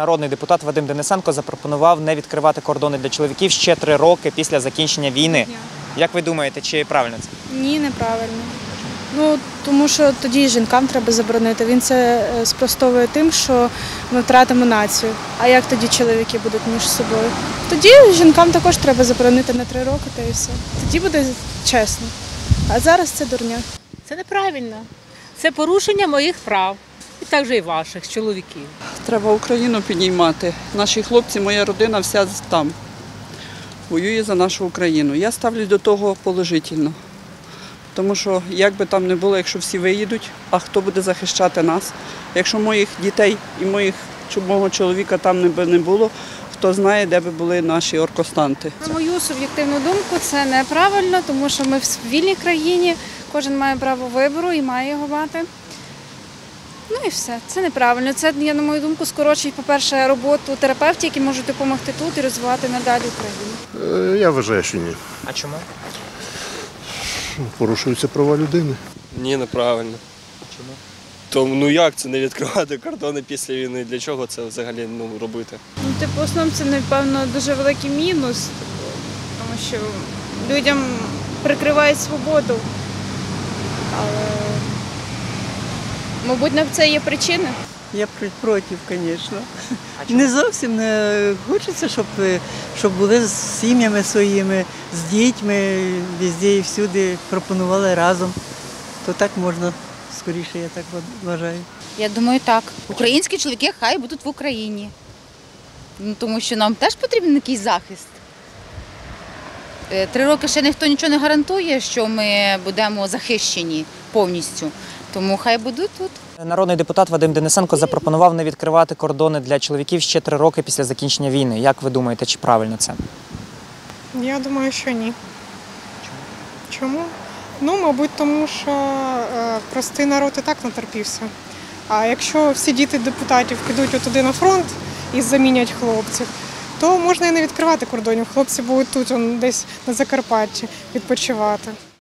Народний депутат Вадим Денисенко запропонував не відкривати кордони для чоловіків ще три роки після закінчення війни. Як ви думаєте, чи правильно це? Ні, неправильно. Ну тому що тоді жінкам треба заборонити. Він це е, спростовує тим, що ми втратимо націю. А як тоді чоловіки будуть між собою? Тоді жінкам також треба заборонити на три роки, та і все. Тоді буде чесно. А зараз це дурня. Це неправильно. Це порушення моїх прав. І також і ваших чоловіків. Треба Україну підіймати. Наші хлопці, моя родина вся там. Воює за нашу Україну. Я ставлюсь до того положительно. Тому що як би там не було, якщо всі виїдуть, а хто буде захищати нас? Якщо моїх дітей і моїх, чи мого чоловіка там не би не було, хто знає, де би були наші оркостанти. На мою суб'єктивну думку, це неправильно, тому що ми в вільній країні, кожен має право вибору і має його мати. Ну і все, це неправильно. Це, я, на мою думку, скорочує, по-перше, роботу терапевтів, які можуть допомогти тут і розвивати надалі Україну. Е, Я вважаю, що ні. А чому? Порушуються права людини. Ні, неправильно. Чому? Тому ну як це не відкривати кордони після війни? Для чого це взагалі ну, робити? Ну, типу, в основному це, напевно, дуже великий мінус, тому що людям прикривають свободу. Але, мабуть, на це є причини. Я проти, звісно. Не зовсім не хочеться, щоб, е, щоб були з сім'ями своїми, з дітьми, везде і всюди пропонували разом. То так можна скоріше, я так вважаю. Я думаю, так. Українські чоловіки хай будуть в Україні. Ну, тому що нам теж потрібен якийсь захист. Е, Три роки ще ніхто нічого не гарантує, що ми будемо захищені повністю. Тому хай будуть тут. Народний депутат Вадим Денисенко запропонував не відкривати кордони для чоловіків ще три роки після закінчення війни. Як ви думаєте, чи правильно це? Я думаю, що ні. Чому? Ну, мабуть, тому що е, простий народ і так натерпівся. А якщо всі діти депутатів підуть отуди на фронт і замінять хлопців, то можна і не відкривати кордонів. Хлопці будуть тут он, десь на Закарпатті відпочивати.